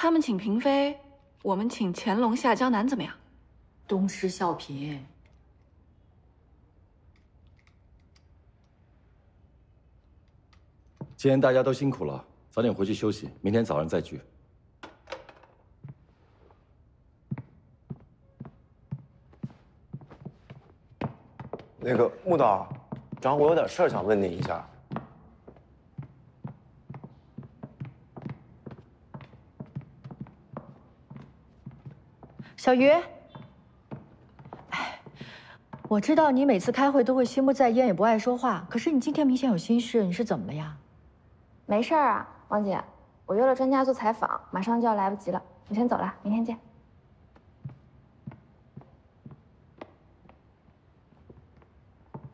他们请嫔妃，我们请乾隆下江南，怎么样？东施效颦。今天大家都辛苦了，早点回去休息，明天早上再聚。那个穆导，长，我有点事儿想问您一下。小鱼，哎，我知道你每次开会都会心不在焉，也不爱说话。可是你今天明显有心事，你是怎么了呀？没事儿啊，王姐，我约了专家做采访，马上就要来不及了，我先走了，明天见。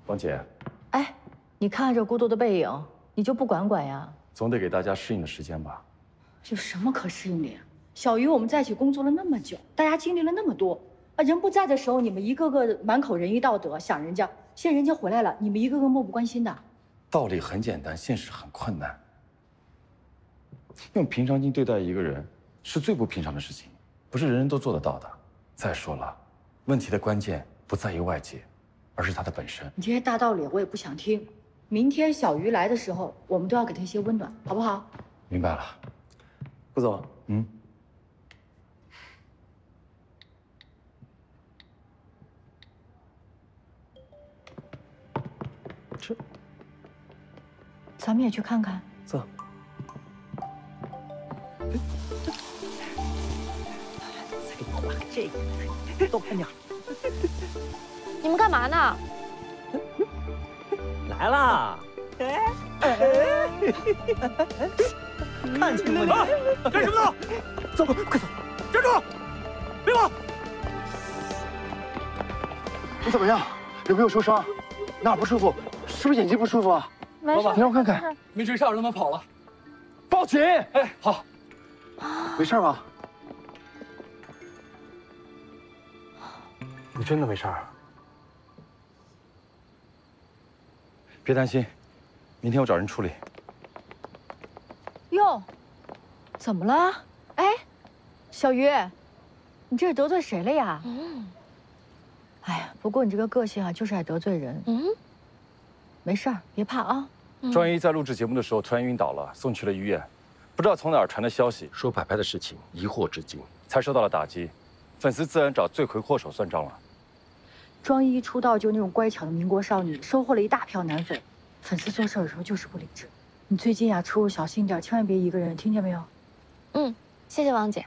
王姐，哎，你看看这孤独的背影，你就不管管呀？总得给大家适应的时间吧。有什么可适应的呀？小鱼，我们在一起工作了那么久，大家经历了那么多，啊，人不在的时候，你们一个个满口仁义道德，想人家；现在人家回来了，你们一个个漠不关心的。道理很简单，现实很困难。用平常心对待一个人，是最不平常的事情，不是人人都做得到的。再说了，问题的关键不在于外界，而是它的本身。你这些大道理我也不想听。明天小鱼来的时候，我们都要给他一些温暖，好不好？明白了。顾总，嗯，咱们也去看看。走。再给你画个这个，多看点儿。你们干嘛呢？来啦！哎哎，看清了你！干什么呢？走，快走！站住！别跑！你怎么样？有没有受伤？哪儿不舒服？是不是眼睛不舒服啊？没事，你让我看看。没追上，让他跑了。报警！哎，好。没事吧？你真的没事儿？别担心，明天我找人处理。哟，怎么了？哎，小鱼，你这是得罪谁了呀？嗯哎呀，不过你这个个性啊，就是爱得罪人。嗯，没事儿，别怕啊。庄一在录制节目的时候突然晕倒了，送去了医院。不知道从哪儿传的消息，说摆拍的事情疑惑至今。才受到了打击，粉丝自然找罪魁祸首算账了。庄一出道就那种乖巧的民国少女，收获了一大票男粉。粉丝做事有时候就是不理智。你最近啊，出入小心点，千万别一个人，听见没有？嗯，谢谢王姐。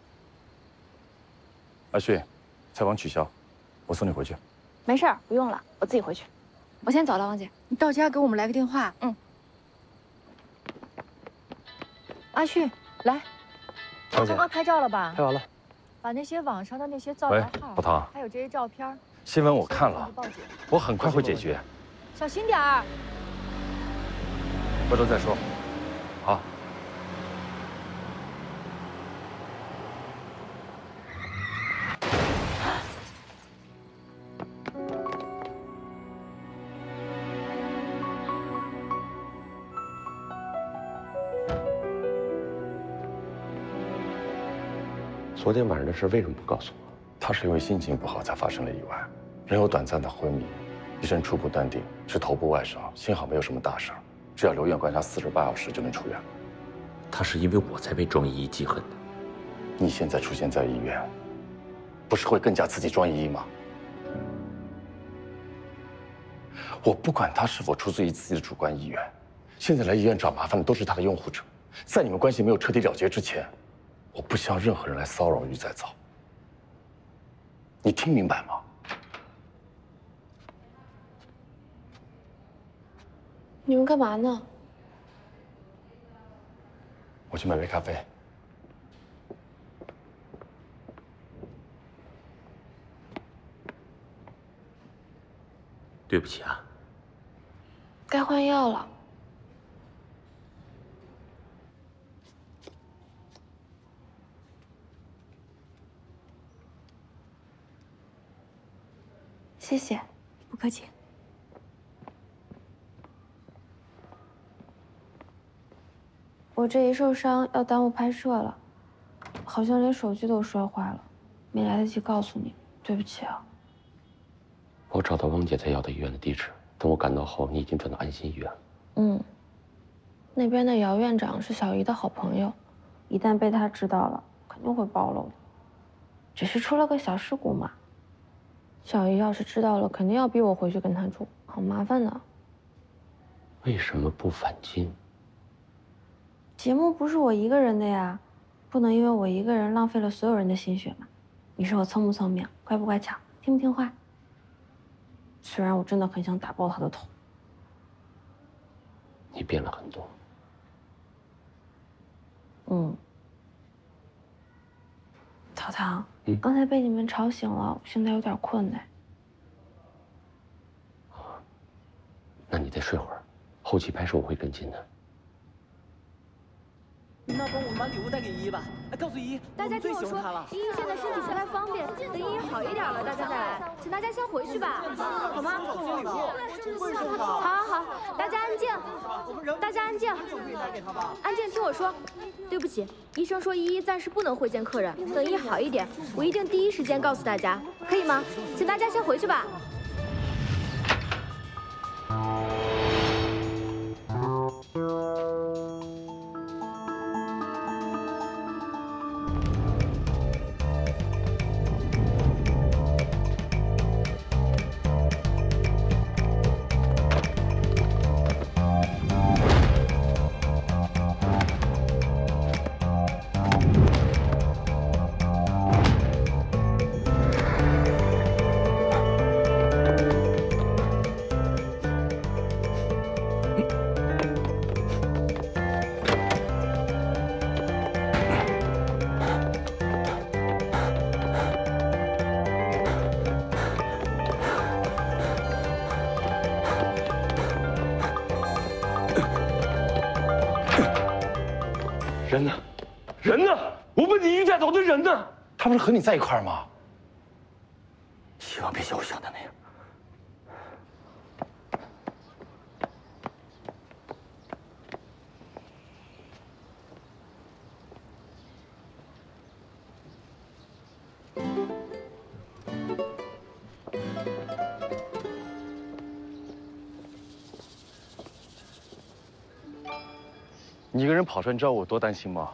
阿旭，采访取消，我送你回去。没事儿，不用了，我自己回去。我先走了，王姐。你到家给我们来个电话。嗯。阿旭，来，刚刚拍照了吧？拍完了。把那些网上的那些造喂谣号，还有这些照片，新闻我看了，我很快会解决，小心点儿。回头再说。昨天晚上的事为什么不告诉我？他是因为心情不好才发生了意外，人有短暂的昏迷，医生初步断定是头部外伤，幸好没有什么大事，只要留院观察四十八小时就能出院。他是因为我才被庄依依记恨的。你现在出现在医院，不是会更加刺激庄依依吗？我不管他是否出自于自己的主观意愿，现在来医院找麻烦的都是他的拥护者，在你们关系没有彻底了结之前，我不希望任何人来骚扰玉再造。你听明白吗？你们干嘛呢？我去买杯咖啡。对不起啊，该换药了。谢谢，不客气。我这一受伤要耽误拍摄了，好像连手机都摔坏了，没来得及告诉你，对不起啊。我找到汪姐在要的医院的地址，等我赶到后，你已经转到安心医院了。嗯，那边的姚院长是小姨的好朋友，一旦被他知道了，肯定会暴露的。只是出了个小事故嘛。小姨要是知道了，肯定要逼我回去跟他住，好麻烦的。为什么不返京？节目不是我一个人的呀，不能因为我一个人浪费了所有人的心血嘛。你说我聪不聪明，乖不乖巧，听不听话？虽然我真的很想打爆他的头。你变了很多。嗯。陶唐，刚才被你们吵醒了，现在有点困呢。那你再睡会儿，后期拍摄我会跟进的。那帮我们把礼物带给依依吧，哎，告诉依依，大家听我说，依依现在身体不太方便，等依依好一点了，大家再来，请大家先回去吧，好吗？好，好，好，大家安静，大家安静，安静，听我说，对不起，医生说依依暂时不能会见客人，等依依好一点，我一定第一时间告诉大家，可以吗？请大家先回去吧。走的人呢？他不是和你在一块儿吗？希望别像我想的那样。你一个人跑出来，你知道我多担心吗？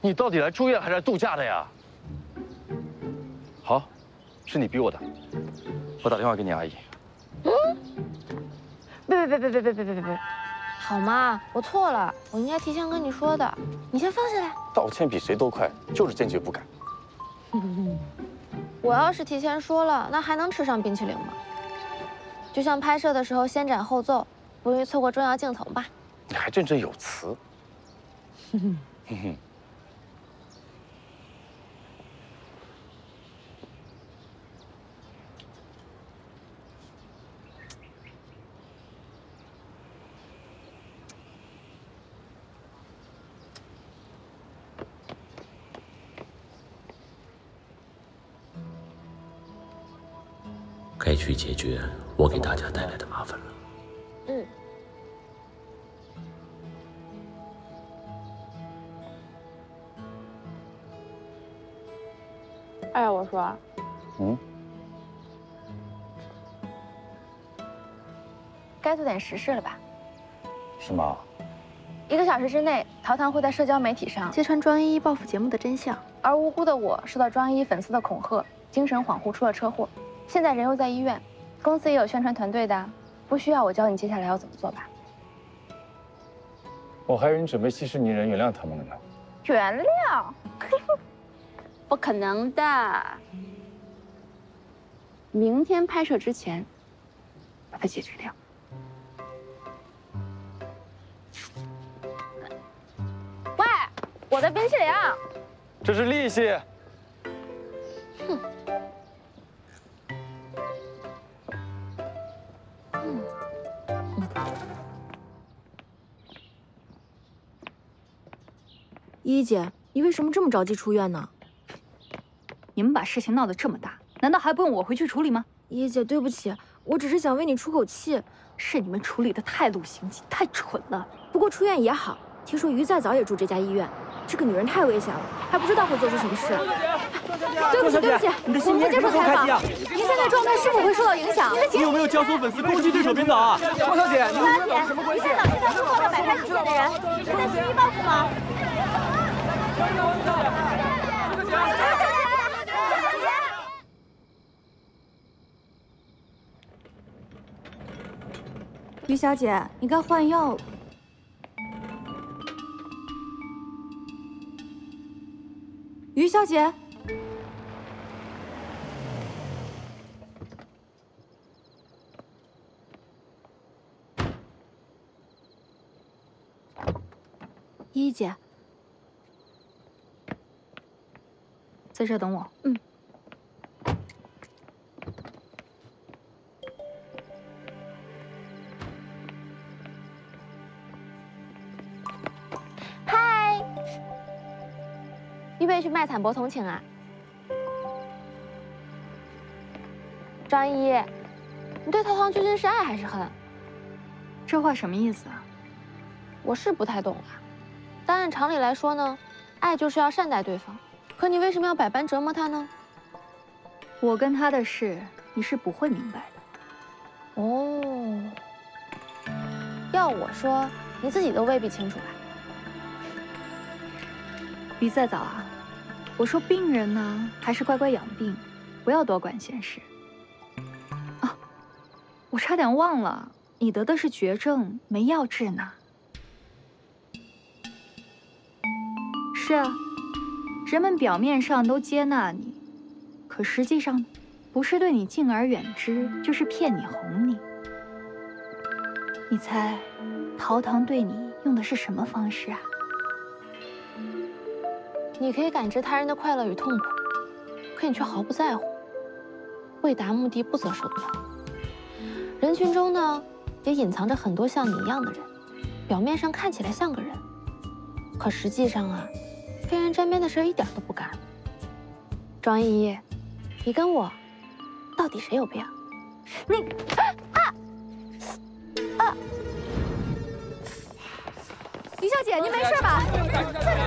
你到底来住院还是来度假的呀？好，是你逼我的。我打电话给你阿姨。嗯别别别别别别别别别！好吗？我错了，我应该提前跟你说的。你先放下来。道歉比谁都快，就是坚决不改。我要是提前说了，那还能吃上冰淇淋吗？就像拍摄的时候先斩后奏，不容易错过重要镜头吧。你还振振有词。哼哼。哎，我说，嗯，该做点实事了吧？什么？一个小时之内，陶唐会在社交媒体上揭穿庄依依报复节目的真相，而无辜的我受到庄依依粉丝的恐吓，精神恍惚出了车祸，现在人又在医院，公司也有宣传团队的，不需要我教你接下来要怎么做吧？我还以为你准备息事宁人，原谅他们了呢。原谅？不可能的。明天拍摄之前，把它解决掉。喂，我的冰淇淋！这是利息。哼。依依姐，你为什么这么着急出院呢？你们把事情闹得这么大，难道还不用我回去处理吗？依依姐，对不起，我只是想为你出口气。是你们处理的太路行迹，太蠢了。不过出院也好，听说于再早也住这家医院，这个女人太危险了，还不知道会做出什么事。对不起，对不起，我们不接受采访。您现在状态是否会受到影响？你有没有教唆粉丝攻击对手编导啊？郭小姐，郭小姐，什么关系？于再早是在幕后的摆拍世界的人，是在蓄意报复吗？于小姐，你该换药了。于小姐，依依姐，在这等我。嗯。卖惨博同情啊？张依依，你对陶唐究竟是爱还是恨？这话什么意思啊？我是不太懂啊。但按常理来说呢，爱就是要善待对方。可你为什么要百般折磨他呢？我跟他的事，你是不会明白的。哦，要我说，你自己都未必清楚吧？比赛早啊，我说病人呢，还是乖乖养病，不要多管闲事。啊，我差点忘了，你得的是绝症，没药治呢。是啊。人们表面上都接纳你，可实际上，不是对你敬而远之，就是骗你哄你。你猜，陶唐对你用的是什么方式啊？你可以感知他人的快乐与痛苦，可你却毫不在乎，为达目的不择手段。人群中呢，也隐藏着很多像你一样的人，表面上看起来像个人，可实际上啊。非人沾边的事一点都不干。庄依依，你跟我到底谁有病？你啊啊！于小姐，您没事吧？这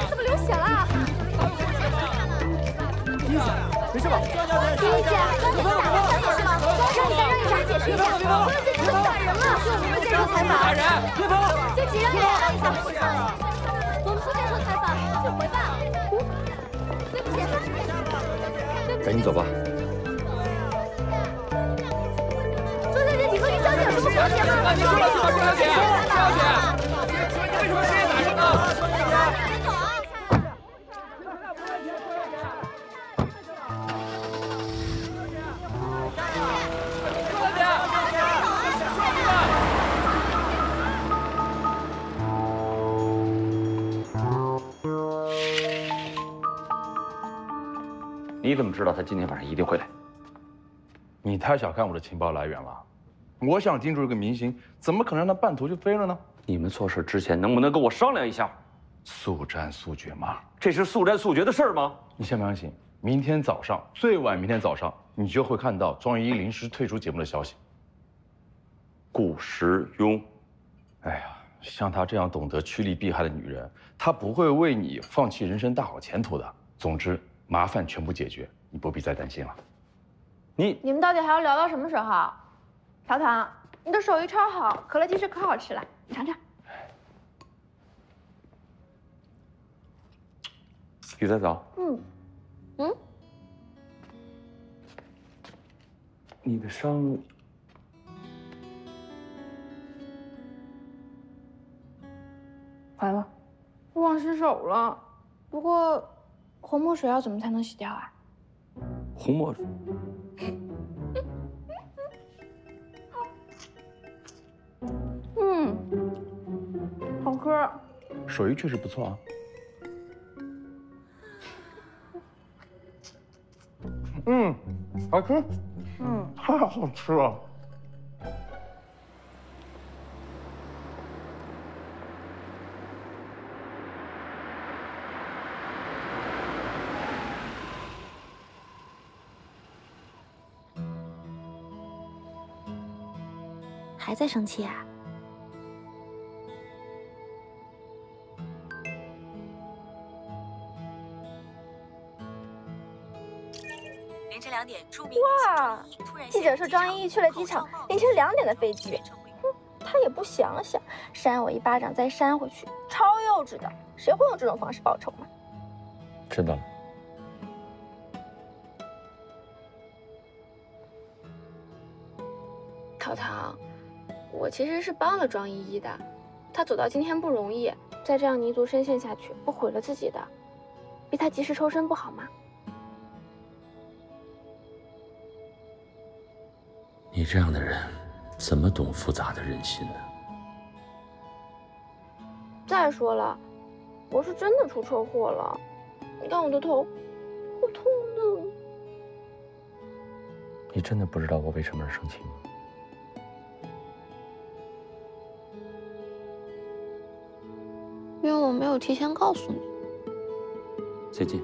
怎么流血了？依依姐，没事吧？依依姐，你打了是吗？让你再让警察解释一下。我这么打人了？是我们接受采访。打人！别跑！就请让你看一下。我们不接受采访，请回吧。对不起，对不起赶紧走吧。周小姐，你和于小姐有什么关系吗？你说了？周小姐，周小姐，为什么声音大声呢？你怎么知道他今天晚上一定会来？你太小看我的情报来源了。我想盯住一个明星，怎么可能让他半途就飞了呢？你们做事之前能不能跟我商量一下？速战速决嘛，这是速战速决的事儿吗？你相不相信？明天早上最晚明天早上，你就会看到庄依临时退出节目的消息。顾时庸，哎呀，像她这样懂得趋利避害的女人，她不会为你放弃人生大好前途的。总之。麻烦全部解决，你不必再担心了。你你们到底还要聊到什么时候？陶唐，你的手艺超好，可乐鸡翅可好吃了，你尝尝。于再早，嗯嗯，你的伤完了，我忘洗手了。不过，红墨水要怎么才能洗掉啊？红墨水。嗯，好喝。手艺确实不错啊。嗯，好吃。嗯，太好吃了。还在生气啊？凌晨两点，著名哇！记者说张一一去了机场，凌晨两点的飞机。哼，他也不想想，扇我一巴掌再扇回去，超幼稚的。谁会用这种方式报仇嘛？知道了。其实是帮了庄依依的，她走到今天不容易，再这样泥足深陷下去，不毁了自己的，逼她及时抽身不好吗？你这样的人，怎么懂复杂的人心呢？再说了，我是真的出车祸了，你看我的头，好痛的。你真的不知道我为什么而生气吗？因为我没有提前告诉你。再见。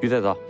鱼在走。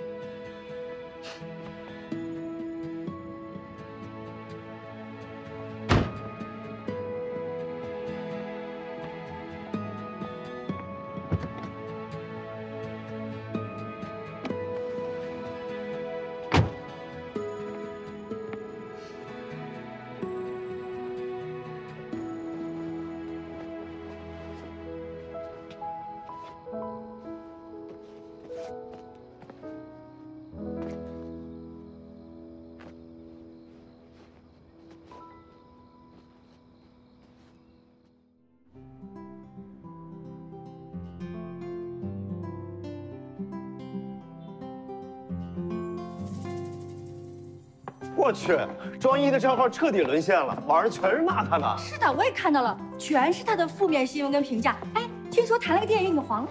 我去，庄一的账号彻底沦陷了，网上全是骂他的。是的，我也看到了，全是他的负面新闻跟评价。哎，听说谈了个电影，你黄了。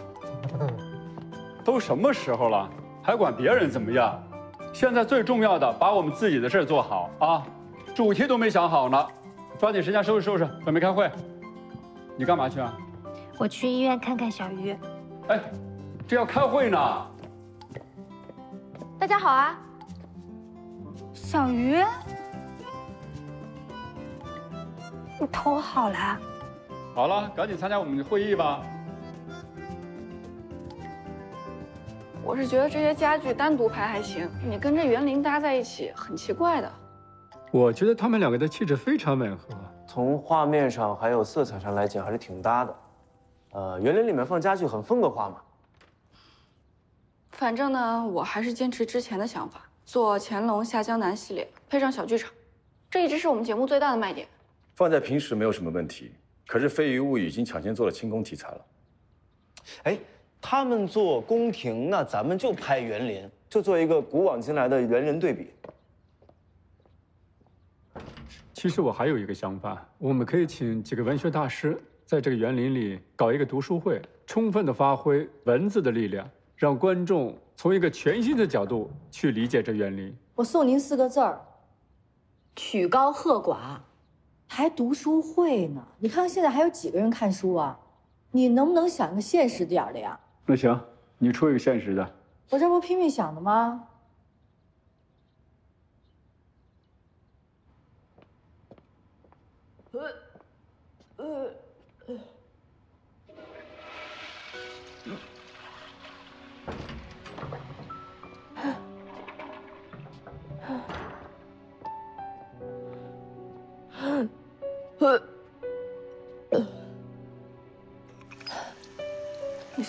都什么时候了，还管别人怎么样？现在最重要的，把我们自己的事做好啊！主题都没想好呢，抓紧时间收拾收拾，准备开会。你干嘛去啊？我去医院看看小鱼。哎，这要开会呢。大家好啊。小鱼，你头好了？好了，赶紧参加我们的会议吧。我是觉得这些家具单独拍还行，你跟这园林搭在一起很奇怪的。我觉得他们两个的气质非常吻合，从画面上还有色彩上来讲还是挺搭的。呃，园林里面放家具很风格化嘛。反正呢，我还是坚持之前的想法，做乾隆下江南系列，配上小剧场，这一直是我们节目最大的卖点。放在平时没有什么问题，可是《飞鱼物语》已经抢先做了清宫题材了。哎，他们做宫廷，那咱们就拍园林，就做一个古往今来的园林对比。其实我还有一个想法，我们可以请几个文学大师，在这个园林里搞一个读书会，充分的发挥文字的力量，让观众从一个全新的角度去理解这园林。我送您四个字儿：曲高和寡。还读书会呢？你看看现在还有几个人看书啊？你能不能想个现实点的呀？那行，你出一个现实的。我这不拼命想的吗？呃，呃，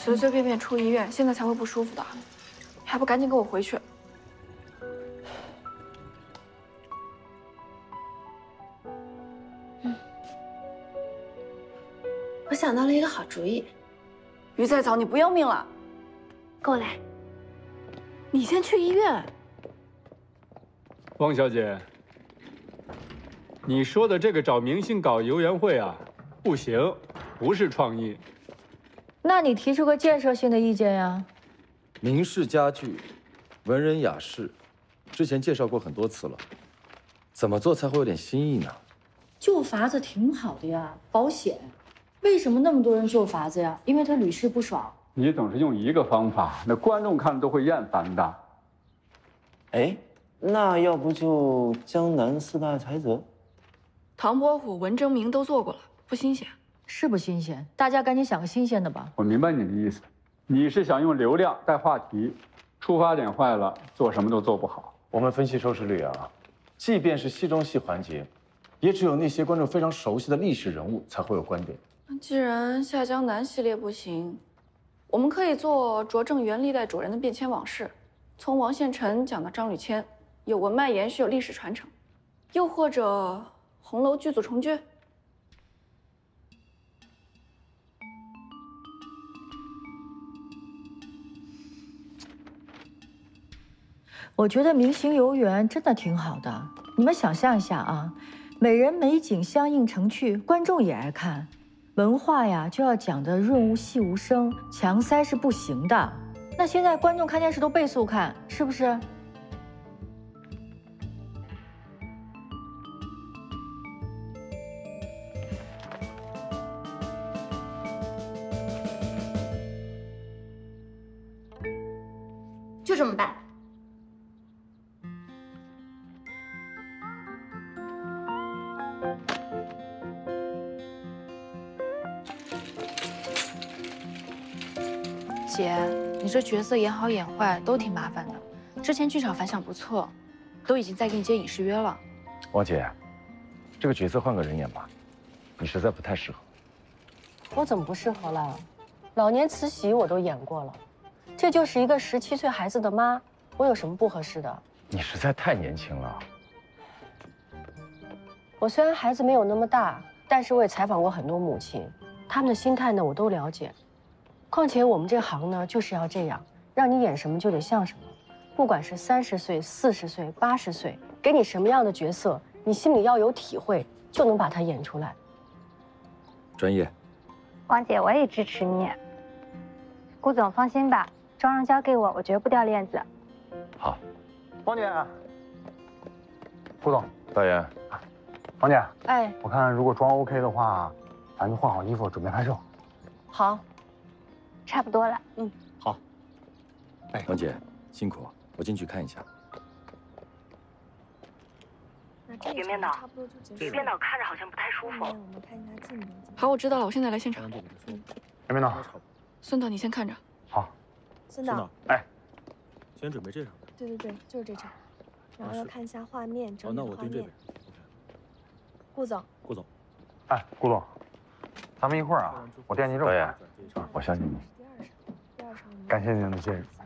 随随便便出医院，现在才会不舒服的，还不赶紧跟我回去？嗯我想到了一个好主意，于再早，你不要命了？跟我来。你先去医院。汪小姐，你说的这个找明星搞游园会啊，不行，不是创意。那你提出个建设性的意见呀？明式家具，文人雅士，之前介绍过很多次了，怎么做才会有点新意呢？旧法子挺好的呀，保险。为什么那么多人旧法子呀？因为他屡试不爽。你总是用一个方法，那观众看了都会厌烦的。哎，那要不就江南四大才子？唐伯虎、文征明都做过了，不新鲜。是不新鲜？大家赶紧想个新鲜的吧。我明白你的意思，你是想用流量带话题，出发点坏了，做什么都做不好。我们分析收视率啊，即便是戏中戏环节，也只有那些观众非常熟悉的历史人物才会有观点。既然下江南系列不行，我们可以做拙政园历代主人的变迁往事，从王献臣讲到张吕谦，有文脉延续，有历史传承。又或者红楼剧组重聚。我觉得明星游园真的挺好的。你们想象一下啊，美人美景相映成趣，观众也爱看。文化呀，就要讲的润物细无声，强塞是不行的。那现在观众看电视都倍速看，是不是？你这角色演好演坏都挺麻烦的。之前剧场反响不错，都已经在给你接影视约了。王姐，这个角色换个人演吧，你实在不太适合。我怎么不适合了？老年慈禧我都演过了，这就是一个十七岁孩子的妈，我有什么不合适的？你实在太年轻了。我虽然孩子没有那么大，但是我也采访过很多母亲，他们的心态呢我都了解。况且我们这行呢就是要这样，让你演什么就得像什么，不管是三十岁、四十岁、八十岁，给你什么样的角色，你心里要有体会，就能把它演出来。专业。王姐，我也支持你。顾总放心吧，妆容交给我，我绝不掉链子。好，王姐，顾总，导演，王姐，哎，我看如果妆 OK 的话，咱就换好衣服准备拍摄。好，差不多了。嗯，好。哎，王姐辛苦，我进去看一下。袁编导，于编导看着好像不太舒服。好，我知道了，我现在来现场。袁编导，孙导，你先看着。好。孙导，哎，先准备这场。对对对，就是这场。然后要看一下画面，整理画面。顾总。顾总。哎，顾总，咱们一会儿啊，我惦记着。导演，我相信你。感谢您的信任。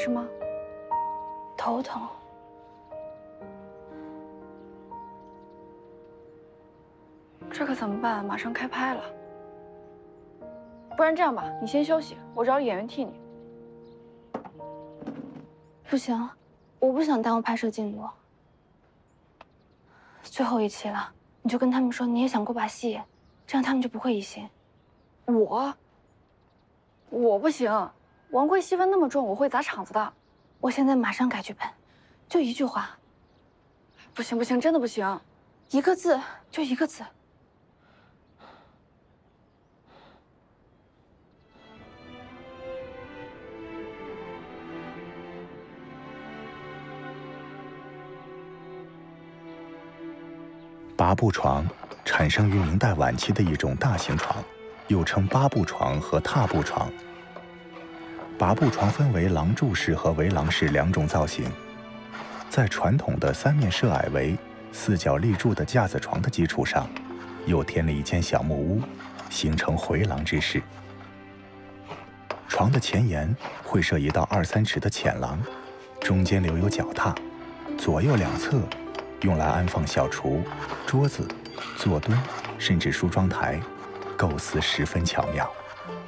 还能坚持吗？头疼。这可怎么办？马上开拍了。不然这样吧，你先休息，我找演员替你。不行，我不想耽误拍摄进度。最后一期了，你就跟他们说你也想过把戏，这样他们就不会疑心。我，我不行，王贵戏份那么重，我会砸场子的。我现在马上改剧本，就一句话。不行不行，真的不行，一个字就一个字。八步床产生于明代晚期的一种大型床，又称八步床和踏步床。八步床分为廊柱式和围廊式两种造型，在传统的三面设矮围、四角立柱的架子床的基础上，又添了一间小木屋，形成回廊之势。床的前沿会设一道二三尺的浅廊，中间留有脚踏，左右两侧。用来安放小厨、桌子、坐墩，甚至梳妆台，构思十分巧妙。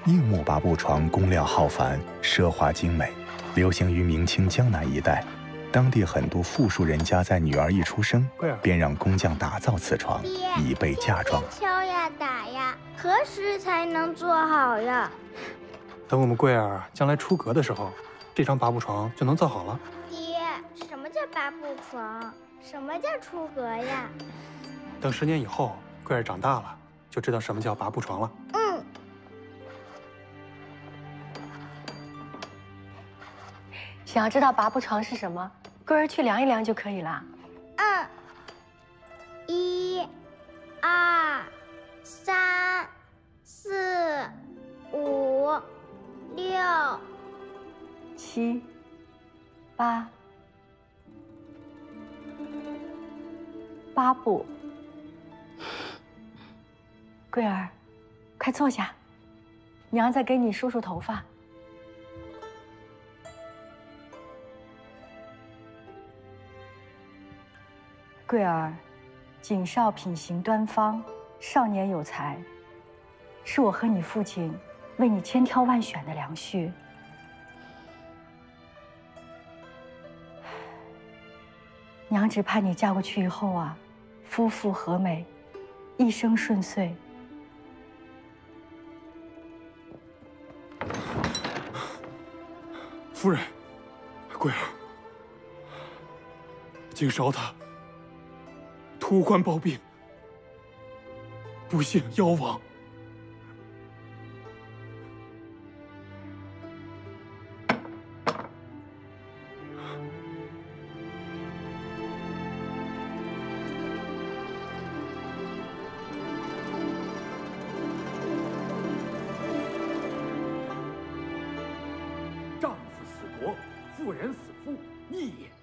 硬木八步床工料浩繁、奢华精美，流行于明清江南一带。当地很多富庶人家在女儿一出生，便让工匠打造此床，以备嫁妆。敲呀打呀，何时才能做好呀？等我们桂儿将来出阁的时候，这张八步床就能造好了。爹，什么叫八步床？什么叫出阁呀？等十年以后，桂儿长大了，就知道什么叫八步床了。嗯。想要知道八步床是什么，桂儿去量一量就可以了。嗯。一、二、三、四、五、六、七、八。八步，桂儿，快坐下，娘再给你梳梳头发。桂儿，景少品行端方，少年有才，是我和你父亲为你千挑万选的良婿。娘只盼你嫁过去以后啊。夫妇和美，一生顺遂。夫人，桂儿，景韶他主官暴病，不幸夭亡。丈夫死国，妇人死妇，逆也。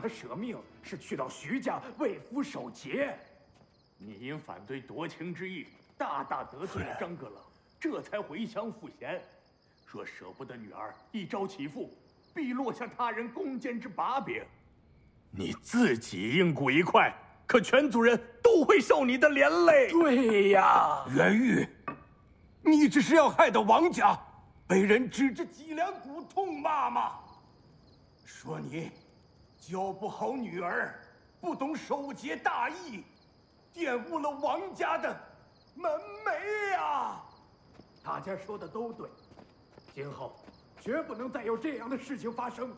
他舍命是去到徐家为夫守节，你因反对夺情之意，大大得罪了张阁老，这才回乡赋闲。若舍不得女儿一朝起复，必落下他人攻坚之把柄。你自己硬骨一块，可全族人都会受你的连累。对呀，袁玉，你这是要害得王家，被人指着脊梁骨痛骂吗？说你。教不好女儿，不懂守节大义，玷污了王家的门楣啊！大家说的都对，今后绝不能再有这样的事情发生。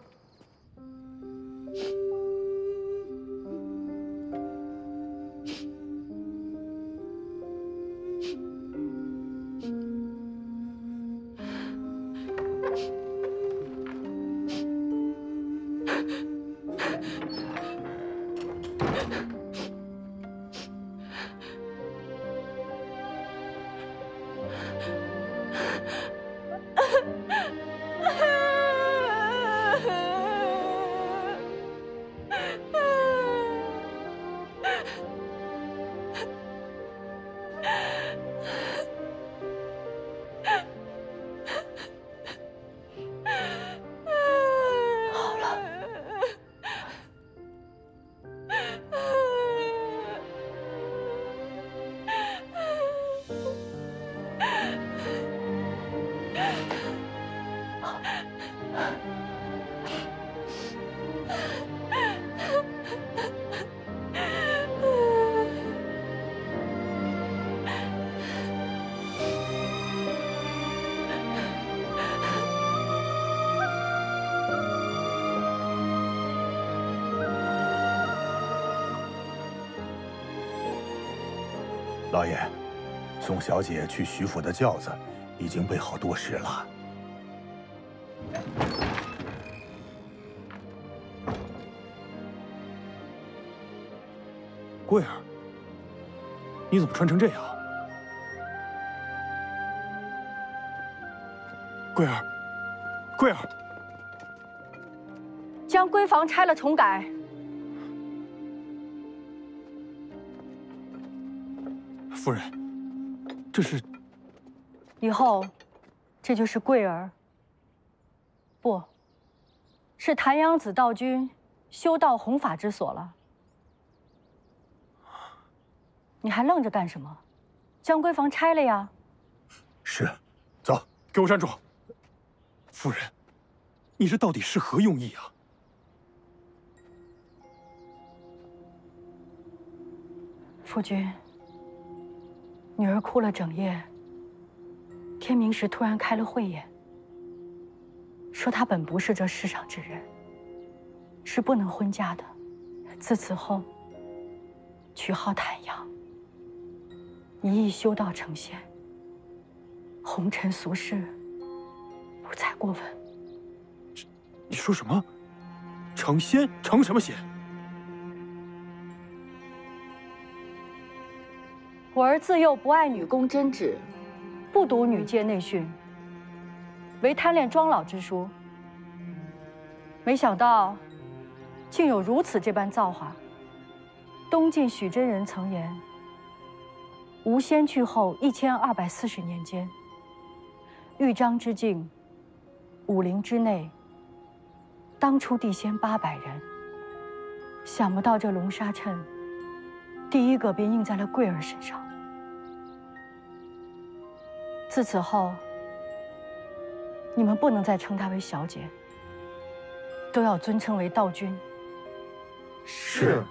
老爷，送小姐去徐府的轿子已经备好多时了。桂儿，你怎么穿成这样？桂儿，桂儿，将闺房拆了重改。夫人，这是以后，这就是贵儿，不是谭阳子道君修道弘法之所了。你还愣着干什么？将闺房拆了呀！是，走，给我站住！夫人，你这到底是何用意啊？夫君，女儿哭了整夜，天明时突然开了慧眼，说她本不是这世上之人，是不能婚嫁的。自此后，取号坦阳。一意修道成仙，红尘俗世不再过问。你说什么？成仙？成什么仙？我儿自幼不爱女工针纸，不读女界内训，唯贪恋庄老之书。没想到，竟有如此这般造化。东晋许真人曾言。吾仙去后一千二百四十年间，豫章之境，武陵之内，当初地仙八百人。想不到这龙沙衬，第一个便印在了贵儿身上。自此后，你们不能再称她为小姐，都要尊称为道君。是。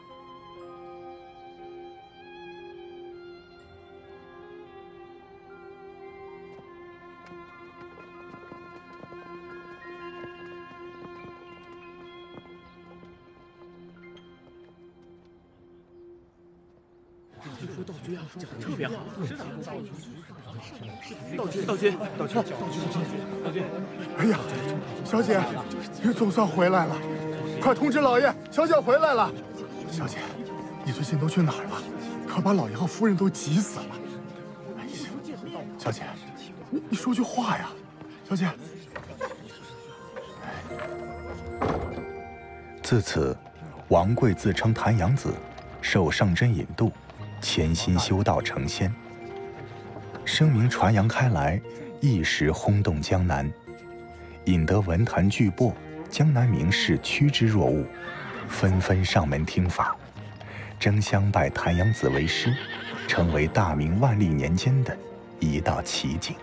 特别好，是的，道君，道君，道君，道君，道君，哎呀，小姐，你总算回来了，快通知老爷，小姐回来了。小姐，你最近都去哪儿了？可把老爷和夫人都急死了。哎呀，小姐，你你说句话呀，小姐。自此，王贵自称谭阳子，受上真引渡。潜心修道成仙，声名传扬开来，一时轰动江南，引得文坛巨擘、江南名士趋之若鹜，纷纷上门听法，争相拜谭阳子为师，成为大明万历年间的一道奇景。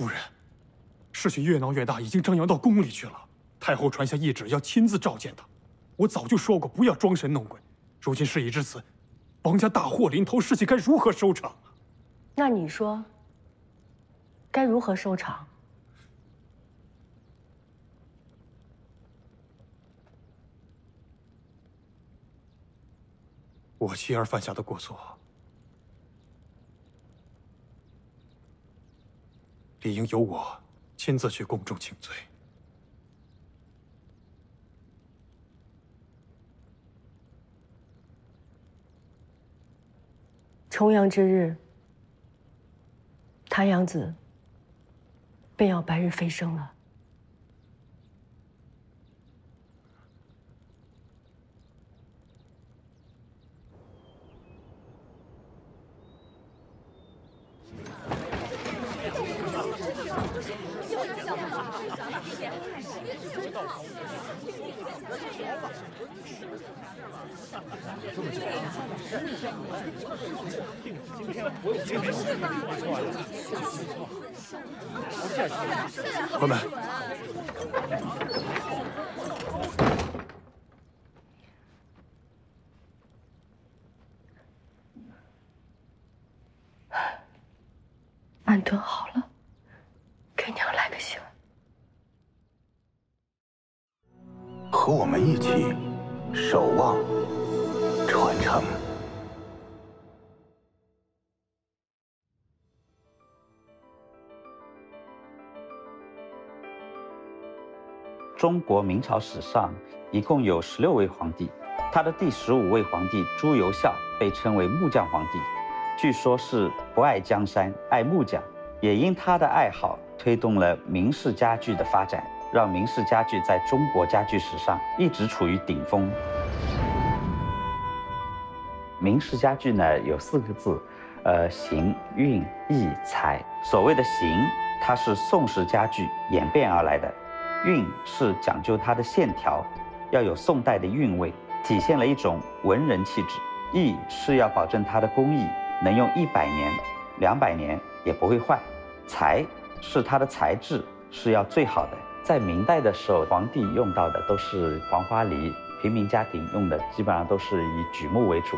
夫人，事情越闹越大，已经张扬到宫里去了。太后传下懿旨，要亲自召见他。我早就说过，不要装神弄鬼。如今事已至此，王家大祸临头，事情该如何收场？那你说，该如何收场？我妻儿犯下的过错，理应由我亲自去宫中请罪。重阳之日，谭阳子便要白日飞升了。关门。安顿好了，给娘来个信儿。和我们一起中国明朝史上一共有十六位皇帝，他的第十五位皇帝朱由校被称为木匠皇帝，据说是不爱江山爱木匠，也因他的爱好推动了明式家具的发展，让明式家具在中国家具史上一直处于顶峰。明式家具呢有四个字，呃，形、韵、意、材。所谓的形，它是宋式家具演变而来的。韵是讲究它的线条，要有宋代的韵味，体现了一种文人气质。艺是要保证它的工艺能用一百年、两百年也不会坏。材是它的材质是要最好的。在明代的时候，皇帝用到的都是黄花梨，平民家庭用的基本上都是以榉木为主。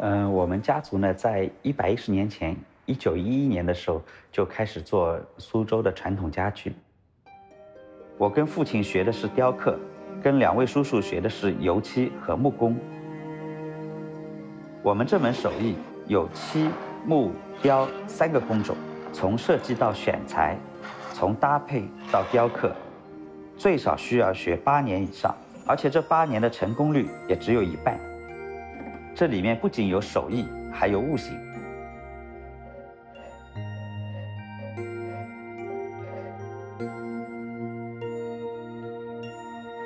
嗯，我们家族呢，在一百一十年前，一九一一年的时候就开始做苏州的传统家具。我跟父亲学的是雕刻，跟两位叔叔学的是油漆和木工。我们这门手艺有漆、木、雕三个工种，从设计到选材，从搭配到雕刻，最少需要学八年以上，而且这八年的成功率也只有一半。这里面不仅有手艺，还有悟性。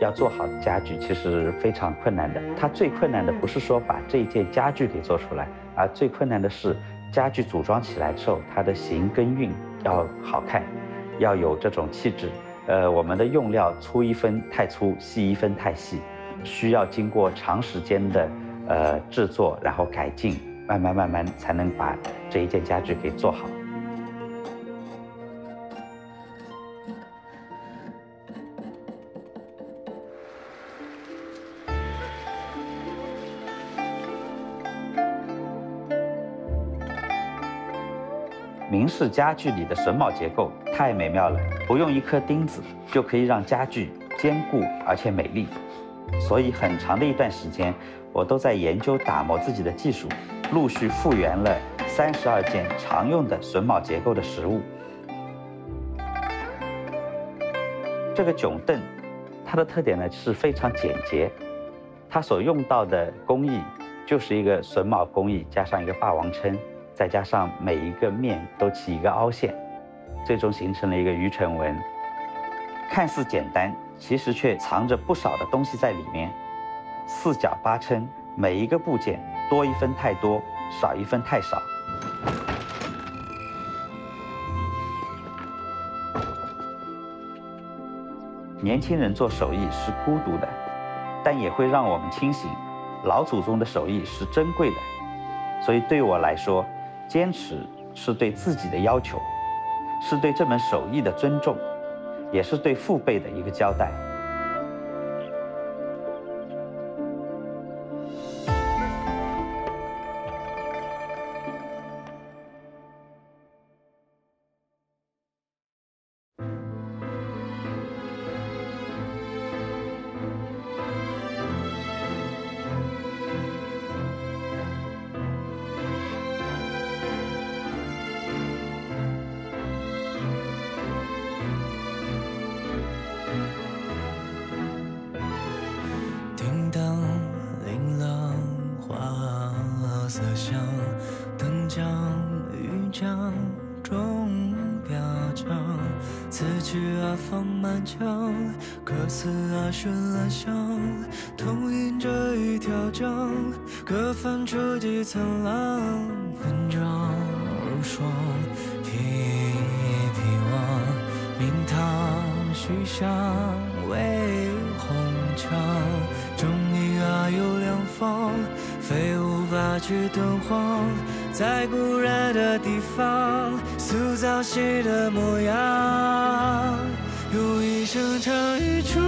要做好家具，其实非常困难的。它最困难的不是说把这件家具给做出来，而最困难的是家具组装起来之后，它的形跟韵要好看，要有这种气质。呃，我们的用料粗一分太粗，细一分太细，需要经过长时间的。呃，制作然后改进，慢慢慢慢才能把这一件家具给做好。明式家具里的榫卯结构太美妙了，不用一颗钉子就可以让家具坚固而且美丽，所以很长的一段时间。我都在研究打磨自己的技术，陆续复原了三十二件常用的榫卯结构的实物。这个囧凳，它的特点呢是非常简洁，它所用到的工艺就是一个榫卯工艺，加上一个霸王撑，再加上每一个面都起一个凹陷，最终形成了一个鱼唇纹。看似简单，其实却藏着不少的东西在里面。四角八撑，每一个部件多一分太多，少一分太少。年轻人做手艺是孤独的，但也会让我们清醒。老祖宗的手艺是珍贵的，所以对我来说，坚持是对自己的要求，是对这门手艺的尊重，也是对父辈的一个交代。此去阿放满江，歌词啊顺了香，同饮着一条江，各翻出几层浪，分装如霜，披一披望，明堂虚香为红墙，中影啊有两方，非无法去敦煌，在故人的地方塑造谁的模样，用一生唱一出